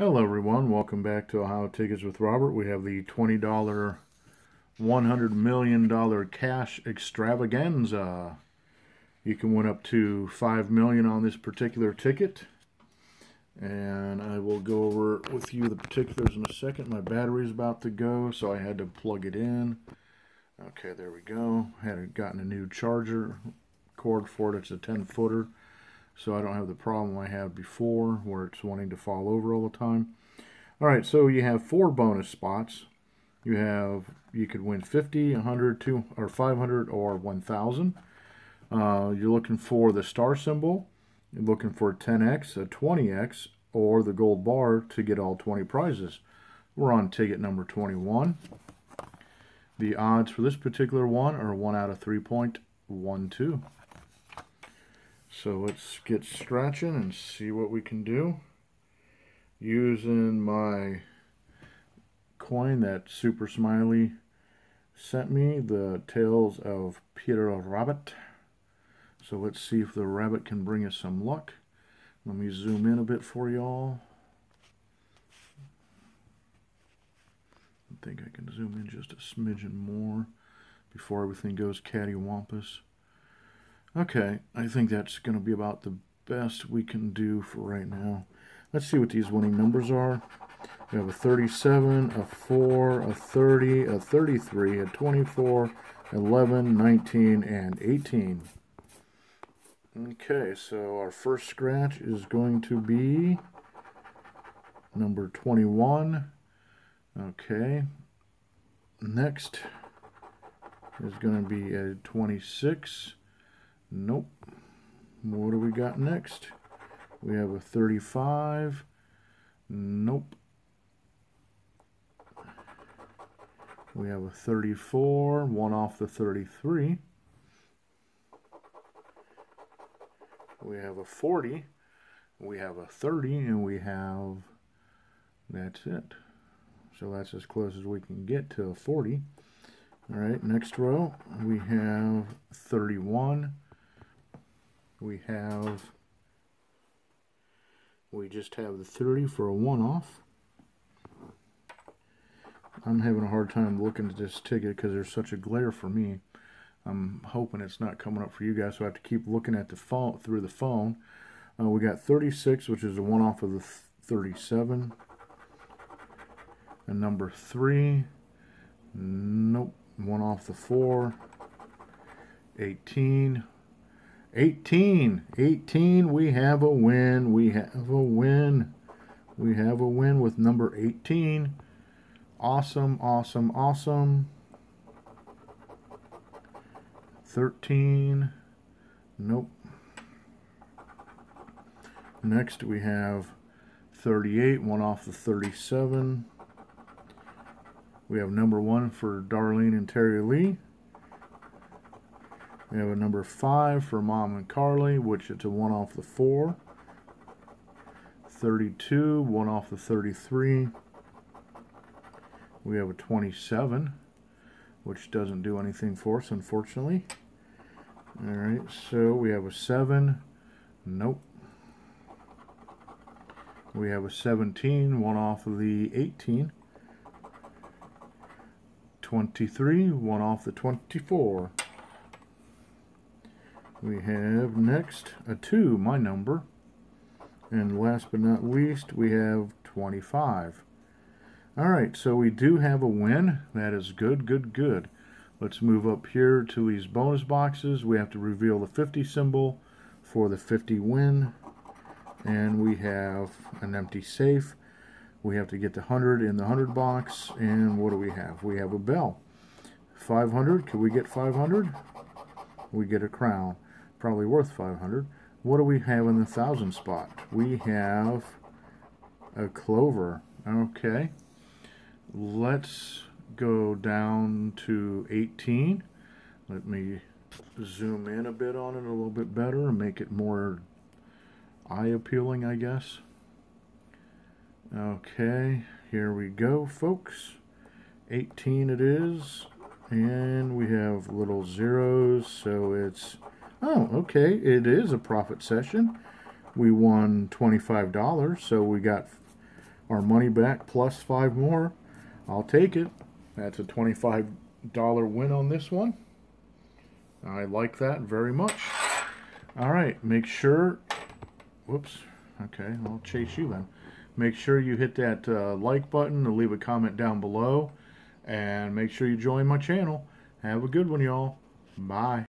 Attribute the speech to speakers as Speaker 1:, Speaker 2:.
Speaker 1: Hello everyone, welcome back to Ohio Tickets with Robert. We have the $20 $100 million cash extravaganza. You can win up to 5 million on this particular ticket. And I will go over with you the particulars in a second. My battery is about to go, so I had to plug it in. Okay, there we go. Had gotten a new charger cord for it. It's a 10 footer so I don't have the problem I had before where it's wanting to fall over all the time. All right, so you have four bonus spots. You have you could win 50, 100, 2 or 500 or 1000. Uh, you're looking for the star symbol. You're looking for a 10x, a 20x, or the gold bar to get all 20 prizes. We're on ticket number 21. The odds for this particular one are 1 out of 3.12. So let's get scratching and see what we can do. Using my coin that Super Smiley sent me, the Tales of Peter Rabbit. So let's see if the rabbit can bring us some luck. Let me zoom in a bit for y'all. I think I can zoom in just a smidgen more before everything goes cattywampus. Okay, I think that's going to be about the best we can do for right now. Let's see what these winning numbers are. We have a 37, a 4, a 30, a 33, a 24, 11, 19, and 18. Okay, so our first scratch is going to be number 21. Okay. Next is going to be a 26. Nope. What do we got next? We have a 35. Nope. We have a 34, one off the 33. We have a 40. We have a 30, and we have, that's it. So that's as close as we can get to a 40. All right, next row, we have 31 we have we just have the 30 for a one-off. I'm having a hard time looking at this ticket because there's such a glare for me. I'm hoping it's not coming up for you guys so I have to keep looking at the phone through the phone. Uh, we got 36 which is a one-off of the 37 and number 3 nope one off the 4 18 18. 18. We have a win. We have a win. We have a win with number 18. Awesome, awesome, awesome. 13. Nope. Next we have 38, one off the 37. We have number one for Darlene and Terry Lee. We have a number 5 for Mom and Carly, which it's a 1 off the 4. 32, 1 off the 33. We have a 27, which doesn't do anything for us, unfortunately. Alright, so we have a 7. Nope. We have a 17, 1 off of the 18. 23, 1 off the 24. We have next a 2, my number. And last but not least, we have 25. Alright, so we do have a win. That is good, good, good. Let's move up here to these bonus boxes. We have to reveal the 50 symbol for the 50 win. And we have an empty safe. We have to get the 100 in the 100 box. And what do we have? We have a bell. 500. Can we get 500? We get a crown probably worth 500. What do we have in the thousand spot? We have a clover. Okay. Let's go down to 18. Let me zoom in a bit on it a little bit better and make it more eye appealing, I guess. Okay, here we go, folks. 18 it is. And we have little zeros, so it's Oh, okay. It is a profit session. We won $25, so we got our money back plus five more. I'll take it. That's a $25 win on this one. I like that very much. All right, make sure, whoops, okay, I'll chase you then. Make sure you hit that uh, like button to leave a comment down below. And make sure you join my channel. Have a good one, y'all. Bye.